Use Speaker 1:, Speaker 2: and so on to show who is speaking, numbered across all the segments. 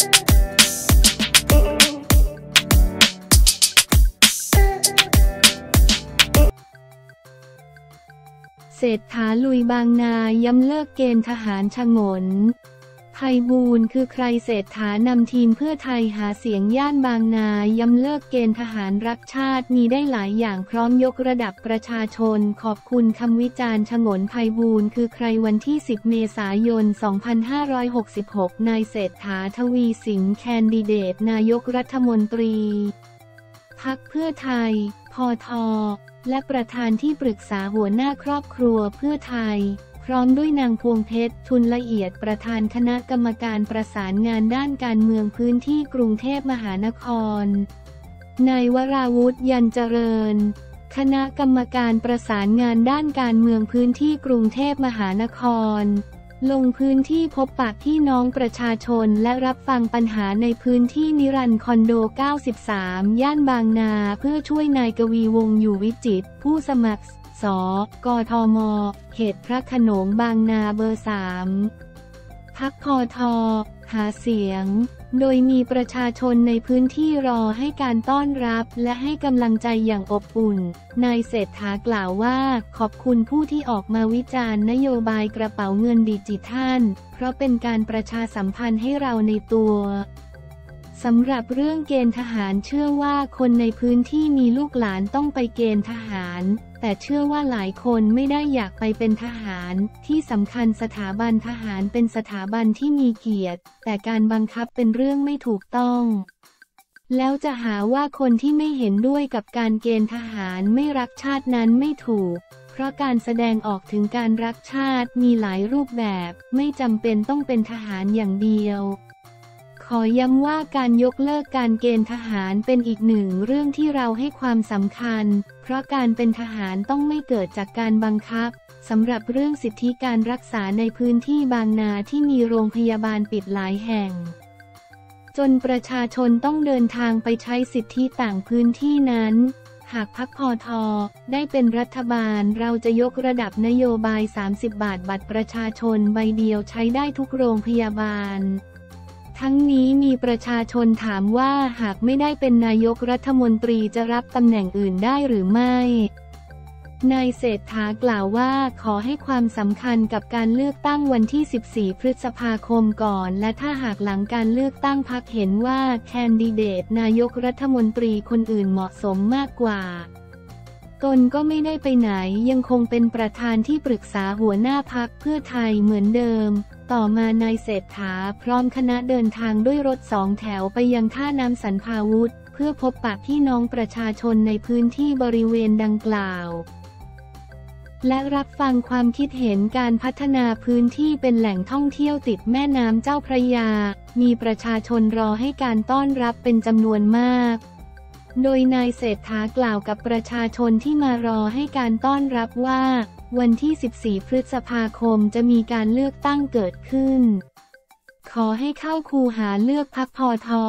Speaker 1: เศรษฐาลุยบางนาย้ำเลิกเกณฑ์ทหารชะงน ไพบูลคือใครเศรษฐานำทีมเพื่อไทยหาเสียงย่านบางนาย้ำเลิกเกณฑ์ทหารรักชาติมีได้หลายอย่างพร้อมยกระดับประชาชน ขอบคุณคำวิจารณ์ชงนไพบูลคือใครวันที่ 10 เมษายน 2566 นายเศรษฐาทวีสิงห์แคนดิเดต นายกรัฐมนตรี พักเพื่อไทย พอทอและประธานที่ปรึกษาหัวหน้าครอบครัวเพื่อไทย พร้อมด้วยนางพวงเพชรทุนละเอียดประธานคณะกรรมการประสานงานด้านการเมืองพื้นที่กรุงเทพมหานคร นายวราวุธยันเจริญ คณะกรรมการประสานงานด้านการเมืองพื้นที่กรุงเทพมหานคร ลงพื้นที่พบปะพี่น้องประชาชนและรับฟังปัญหาในพื้นที่นิรันด์คอนโด 93 ย่านบางนาเพื่อช่วยนายกวีวงศ์อยู่วิจิตผู้สมัคร ส กทม เขตพระขนงบางนาเบอร์3พักพอทอ หาเสียง โดยมีประชาชนในพื้นที่รอให้การต้อนรับและให้กำลังใจอย่างอบอุ่น นายเศรษฐากล่าวว่า ขอบคุณผู้ที่ออกมาวิจารณ์นโยบายกระเป๋าเงินดิจิทัล เพราะเป็นการประชาสัมพันธ์ให้เราในตัวสำหรับเรื่องเกณฑ์ทหารเชื่อว่าคนในพื้นที่มีลูกหลานต้องไปเกณฑ์ทหาร แต่เชื่อว่าหลายคนไม่ได้อยากไปเป็นทหาร ที่สำคัญสถาบันทหารเป็นสถาบันที่มีเกียรติ แต่การบังคับเป็นเรื่องไม่ถูกต้อง แล้วจะหาว่าคนที่ไม่เห็นด้วยกับการเกณฑ์ทหารไม่รักชาตินั้นไม่ถูก เพราะการแสดงออกถึงการรักชาติมีหลายรูปแบบ ไม่จำเป็นต้องเป็นทหารอย่างเดียว ขอย้ำว่าการยกเลิกการเกณฑ์ทหารเป็นอีกหนึ่งเรื่องที่เราให้ความสำคัญ เพราะการเป็นทหารต้องไม่เกิดจากการบังคับสำหรับเรื่องสิทธิการรักษาในพื้นที่บางนาที่มีโรงพยาบาลปิดหลายแห่ง จนประชาชนต้องเดินทางไปใช้สิทธิต่างพื้นที่นั้น หากพักพอทอได้เป็นรัฐบาลเราจะยกระดับนโยบาย 30 บาทบัตรประชาชนใบเดียวใช้ได้ทุกโรงพยาบาล ทั้งนี้มีประชาชนถามว่าหากไม่ได้เป็นนายกรัฐมนตรีจะรับตำแหน่งอื่นได้หรือไม่นายเศรษฐากล่าวว่าขอให้ความสำคัญกับการเลือกตั้งวันที่ 14 พฤษภาคมก่อน และถ้าหากหลังการเลือกตั้งพักเห็นว่าแคนดิเดตนายกรัฐมนตรีคนอื่นเหมาะสมมากกว่า ตนก็ไม่ได้ไปไหนยังคงเป็นประธานที่ปรึกษาหัวหน้าพักเพื่อไทยเหมือนเดิม ต่อมานายเศรษฐาพร้อมคณะเดินทางด้วยรถสองแถวไปยังท่าน้ำสันพาวุธ เพื่อพบปะพี่น้องประชาชนในพื้นที่บริเวณดังกล่าว และรับฟังความคิดเห็นการพัฒนาพื้นที่เป็นแหล่งท่องเที่ยวติดแม่น้ำเจ้าพระยา มีประชาชนรอให้การต้อนรับเป็นจำนวนมาก โดยนายเศรษฐากล่าวกับประชาชนที่มารอให้การต้อนรับว่า วันที่ 14 พฤษภาคมจะมีการเลือกตั้งเกิดขึ้น ขอให้เข้าคูหาเลือกพักพอทอ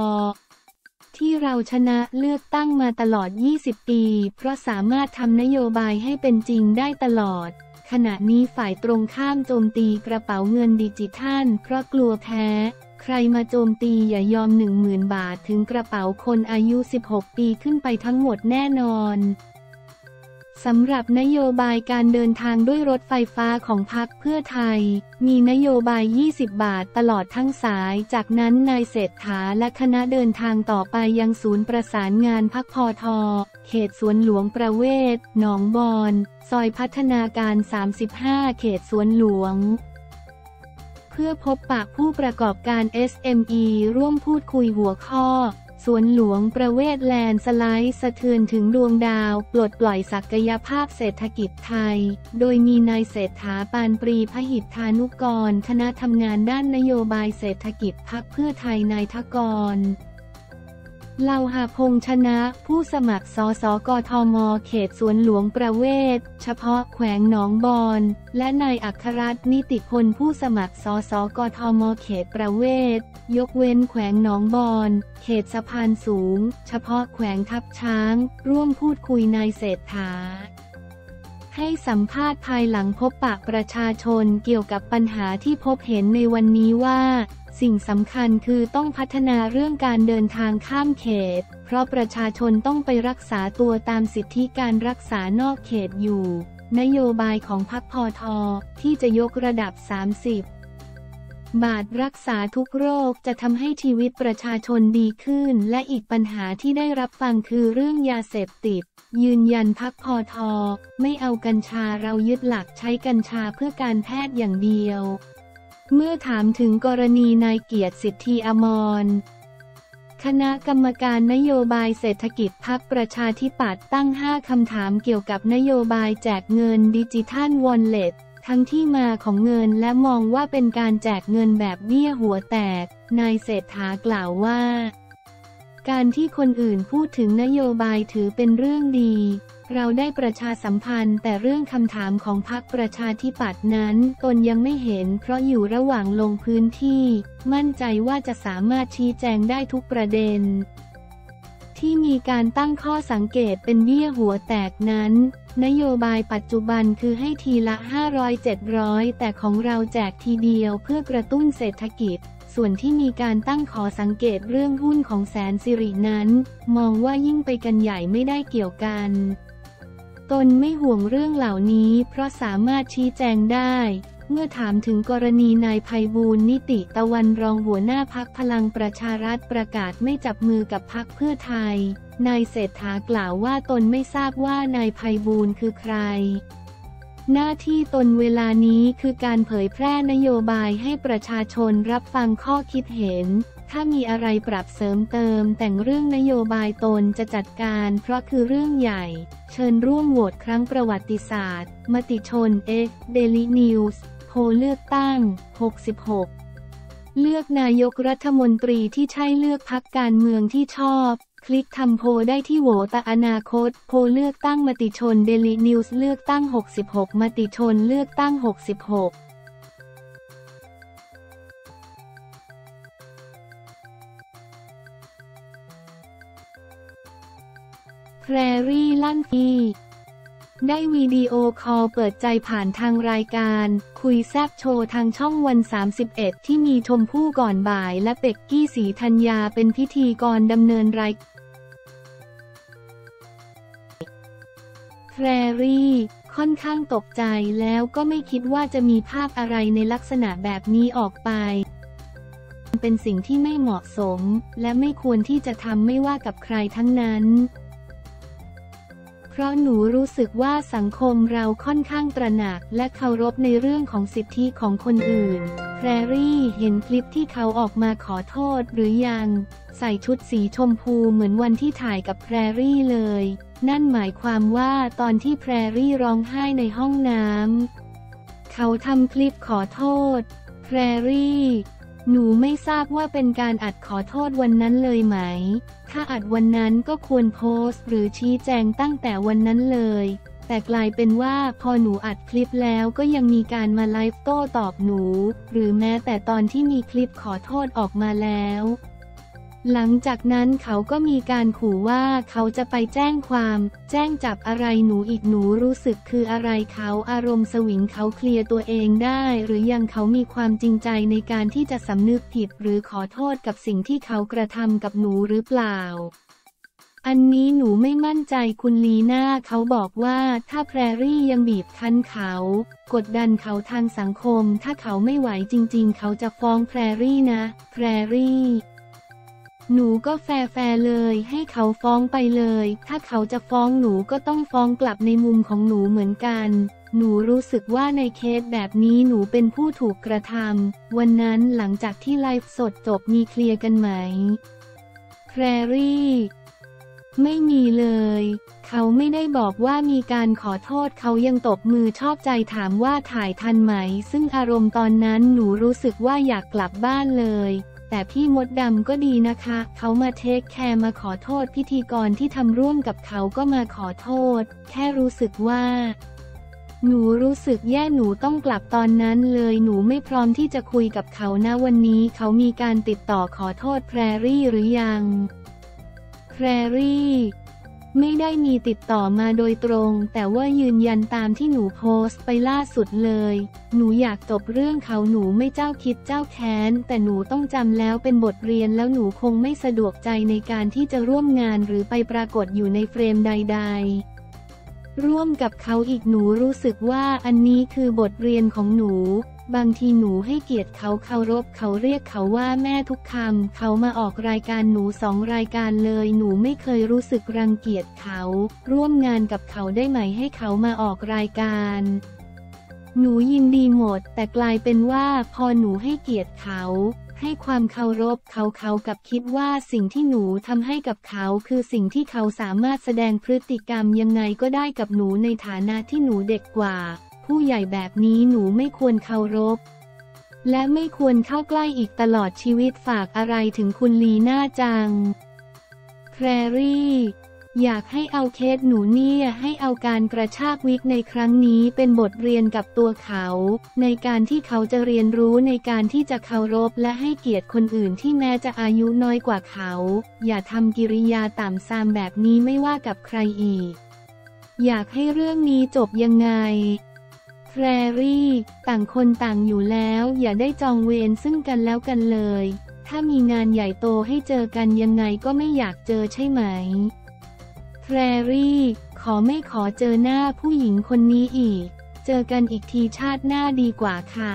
Speaker 1: ที่เราชนะเลือกตั้งมาตลอด 20 ปี เพราะสามารถทำนโยบายให้เป็นจริงได้ตลอด ขณะนี้ฝ่ายตรงข้ามโจมตีกระเป๋าเงินดิจิทัล เพราะกลัวแพ้ ใครมาโจมตีอย่ายอม10,000บาทถึงกระเป๋าคนอายุ 16 ปีขึ้นไปทั้งหมดแน่นอนสำหรับนโยบายการเดินทางด้วยรถไฟฟ้าของพรรคเพื่อไทย มีนโยบาย 20 บาทตลอดทั้งสาย จากนั้นนายเศรษฐาและคณะเดินทางต่อไปยังศูนย์ประสานงานพักพอทอเขตสวนหลวงประเวศ หนองบอน ซอยพัฒนาการ 35 เขตสวนหลวง เพื่อพบปะผู้ประกอบการ SME ร่วมพูดคุยหัวข้อ สวนหลวงประเวศแลนสไลด์สะเทือนถึงดวงดาว ปลดปล่อยศักยภาพเศรษฐกิจไทย โดยมีนายเศรษฐาปานปรีพหิทธานุกร คณะทำงานด้านนโยบายเศรษฐกิจพักเพื่อไทยนายทกร เลาหาพงชนะ ผู้สมัครสสกทม เขตสวนหลวงประเวศ เฉพาะแขวงหนองบอนและนายอัครรัตน์นิติพลผู้สมัครสสกทม เขตประเวศ ยกเว้นแขวงหนองบอนเขตสะพานสูง เฉพาะแขวงทับช้าง ร่วมพูดคุยนายเศรษฐาให้สัมภาษณ์ภายหลังพบปะประชาชนเกี่ยวกับปัญหาที่พบเห็นในวันนี้ว่า สิ่งสำคัญคือต้องพัฒนาเรื่องการเดินทางข้ามเขต เพราะประชาชนต้องไปรักษาตัวตามสิทธิการรักษานอกเขตอยู่ นโยบายของพรรคพอทอที่จะยกระดับ 30 บาทรักษาทุกโรคจะทำให้ชีวิตประชาชนดีขึ้น และอีกปัญหาที่ได้รับฟังคือเรื่องยาเสพติด ยืนยันพักพอทอไม่เอากัญชาเรายึดหลักใช้กัญชาเพื่อการแพทย์อย่างเดียว เมื่อถามถึงกรณีนายเกียรติสิทธิอมร คณะกรรมการนโยบายเศรษฐกิจพักประชาธิปัตย์ตั้ง 5 คำถามเกี่ยวกับนโยบายแจกเงินดิจิทัลวอลเล็ตทั้งที่มาของเงินและมองว่าเป็นการแจกเงินแบบเบี้ยหัวแตก นายเศรษฐากล่าวว่า การที่คนอื่นพูดถึงนโยบายถือเป็นเรื่องดี เราได้ประชาสัมพันธ์ แต่เรื่องคำถามของพรรคประชาธิปัตย์นั้น ตนยังไม่เห็น เพราะอยู่ระหว่างลงพื้นที่ มั่นใจว่าจะสามารถชี้แจงได้ทุกประเด็น ที่มีการตั้งข้อสังเกตเป็นเบี้ยหัวแตกนั้น นโยบายปัจจุบันคือให้ทีละ 500-700 แต่ของเราแจกทีเดียวเพื่อกระตุ้นเศรษฐกิจส่วนที่มีการตั้งขอสังเกตเรื่องหุ้นของแสนสิรินั้น มองว่ายิ่งไปกันใหญ่ไม่ได้เกี่ยวกัน ตนไม่ห่วงเรื่องเหล่านี้ เพราะสามารถชี้แจงได้ เมื่อถามถึงกรณีนายภัยบูลนิติตะวันรองหัวหน้าพักพลังประชารัฐประกาศไม่จับมือกับพักเพื่อไทย นายเศรษฐากล่าวว่าตนไม่ทราบว่านายภัยบูลคือใครหน้าที่ตนเวลานี้คือการเผยแพร่นโยบายให้ประชาชนรับฟังข้อคิดเห็น ถ้ามีอะไรปรับเสริมเติมแต่งเรื่องนโยบายตนจะจัดการ เพราะคือเรื่องใหญ่ เชิญร่วมโหวตครั้งประวัติศาสตร์ มติชนเอ็กเดลินิวส์โพลเลือกตั้ง 66 เลือกนายกรัฐมนตรีที่ใช่เลือกพรรคการเมืองที่ชอบ คลิกทำโพลได้ที่โหวตอนาคต โพลเลือกตั้งมติชนเดลินิวส์เลือกตั้ง 66 มติชนเลือกตั้ง 66 แพรรี่ ไพรวัลย์ได้วิดีโอคอลเปิดใจผ่านทางรายการ คุยแซบโชว์ทางช่องวัน 31 ที่มีชมพู่ก่อนบ่ายและเป็กกี้ ศรีธัญญาเป็นพิธีกรดำเนินรายแพรรี่ ค่อนข้างตกใจแล้วก็ไม่คิดว่าจะมีภาพอะไรในลักษณะแบบนี้ออกไป เป็นสิ่งที่ไม่เหมาะสม และไม่ควรที่จะทำไม่ว่ากับใครทั้งนั้น ราะหนูรู้สึกว่าสังคมเราค่อนข้างตระหนักและเคารพในเรื่องของสิทธิของคนอื่น แพรรี่เห็นคลิปที่เขาออกมาขอโทษหรือยัง ใส่ชุดสีชมพูเหมือนวันที่ถ่ายกับแพรรี่เลย นั่นหมายความว่าตอนที่แพรรี่ร้องไห้ในห้องน้ำเขาทำคลิปขอโทษ แพรรี่ หนูไม่ทราบว่าเป็นการอัดขอโทษวันนั้นเลยไหม ถ้าอัดวันนั้นก็ควรโพสต์ หรือชี้แจงตั้งแต่วันนั้นเลย แต่กลายเป็นว่าพอหนูอัดคลิปแล้วก็ยังมีการมาไลฟ์โต้ตอบหนู หรือแม้แต่ตอนที่มีคลิปขอโทษออกมาแล้ว หลังจากนั้นเขาก็มีการขู่ว่าเขาจะไปแจ้งความ แจ้งจับอะไรหนูอีกหนูรู้สึกคืออะไรเขาอารมณ์สวิงเขาเคลียร์ตัวเองได้ หรือยังเขามีความจริงใจในการที่จะสำนึกผิดหรือขอโทษกับสิ่งที่เขากระทำกับหนูหรือเปล่า อันนี้หนูไม่มั่นใจคุณลีน่าเขาบอกว่าถ้าแพรรี่ยังบีบคั้นเขา กดดันเขาทางสังคม ถ้าเขาไม่ไหวจริง ๆ เขาจะฟ้องแพรรี่นะ แพรรี่ หนูก็ fair fair เลย ให้เขาฟ้องไปเลย ถ้าเขาจะฟ้องหนูก็ต้องฟ้องกลับในมุมของหนูเหมือนกัน หนูรู้สึกว่าในเคสแบบนี้หนูเป็นผู้ถูกกระทำวันนั้นหลังจากที่ไลฟ์สดจบมีเคลียร์กันไหมแพรรี่ ไม่มีเลย เขาไม่ได้บอกว่ามีการขอโทษเขายังตบมือชอบใจถามว่าถ่ายทันไหม ซึ่งอารมณ์ตอนนั้นหนูรู้สึกว่าอยากกลับบ้านเลย แต่พี่มดดำก็ดีนะคะ เขามาเทคแคร์มาขอโทษพิธีกรที่ทำร่วมกับเขาก็มาขอโทษ แค่รู้สึกว่า หนูรู้สึกแย่หนูต้องกลับตอนนั้นเลยหนูไม่พร้อมที่จะคุยกับเขานะวันนี้เขามีการติดต่อขอโทษแพรรี่หรือยังแพรรี่ ไม่ได้มีติดต่อมาโดยตรง แต่ว่ายืนยันตามที่หนูโพสต์ไปล่าสุดเลย หนูอยากจบเรื่องเขาหนูไม่เจ้าคิดเจ้าแค้น แต่หนูต้องจำแล้วเป็นบทเรียนแล้วหนูคงไม่สะดวกใจในการที่จะร่วมงานหรือไปปรากฏอยู่ในเฟรมใด ๆ ร่วมกับเขาอีกหนูรู้สึกว่าอันนี้คือบทเรียนของหนู บางทีหนูให้เกียรติเขาเคารพเขาเรียกเขาว่าแม่ทุกคำเขามาออกรายการหนูสองรายการเลย หนูไม่เคยรู้สึกรังเกียจเขา ร่วมงานกับเขาได้ไหมให้เขามาออกรายการหนูยินดีหมด แต่กลายเป็นว่าพอหนูให้เกียรติเขา ให้ความเคารพเขาเขากับคิดว่าสิ่งที่หนูทำให้กับเขา คือสิ่งที่เขาสามารถแสดงพฤติกรรมยังไงก็ได้กับหนูในฐานะที่หนูเด็กกว่า ผู้ใหญ่แบบนี้หนูไม่ควรเคารพ และไม่ควรเข้าใกล้อีกตลอดชีวิตฝากอะไรถึงคุณลีน่าจัง แพรรี่ อยากให้เอาเคสหนูเนี่ยให้เอาการกระชากวิกในครั้งนี้เป็นบทเรียนกับตัวเขา ในการที่เขาจะเรียนรู้ในการที่จะเคารพและให้เกียรติคนอื่นที่แม้จะอายุน้อยกว่าเขา อย่าทำกิริยาต่ำซามแบบนี้ไม่ว่ากับใครอีกอยากให้เรื่องนี้จบยังไง แพรรี่ ต่างคนต่างอยู่แล้ว อย่าได้จองเวรซึ่งกันแล้วกันเลย ถ้ามีงานใหญ่โตให้เจอกันยังไงก็ไม่อยากเจอใช่ไหม แพรรี่ ขอไม่ขอเจอหน้าผู้หญิงคนนี้อีก เจอกันอีกทีชาติหน้าดีกว่าค่ะ